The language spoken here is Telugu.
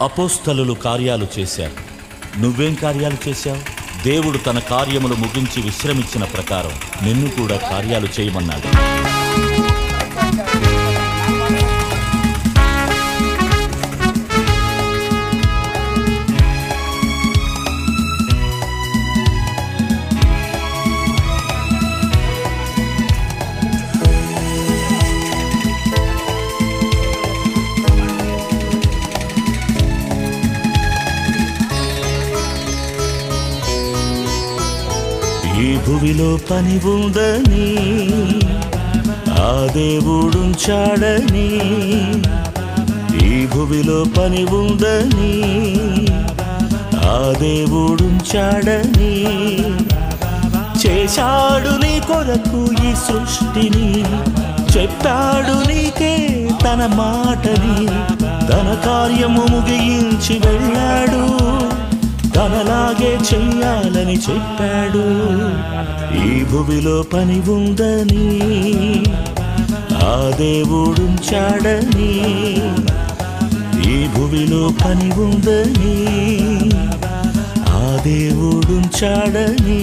అపోస్తలు కార్యాలు చేశారు. నువ్వేం కార్యాలు చేశావు? దేవుడు తన కార్యములు ముగించి విశ్రమించిన ప్రకారం నిన్ను కూడా కార్యాలు చేయమన్నాడు. ఈ భువిలో పని ఉందని ఆ దేవుడుంచాడని ఈ భువిలో పని ఉందని ఆ దేవుడుంచాడని చేశాడు నీ కొరకు ఈ సృష్టిని చెప్పాడు నీకే తన మాటని తన కార్యము ముగించి వెళ్ళాడు. తనలాగే చెయ్యాలని చెప్పాడు. ఈ భూమిలో పని ఉందని ఆ దేవుడుంచాడని ఈ భూమిలో పని ఉందని ఆ దేవుడుంచాడని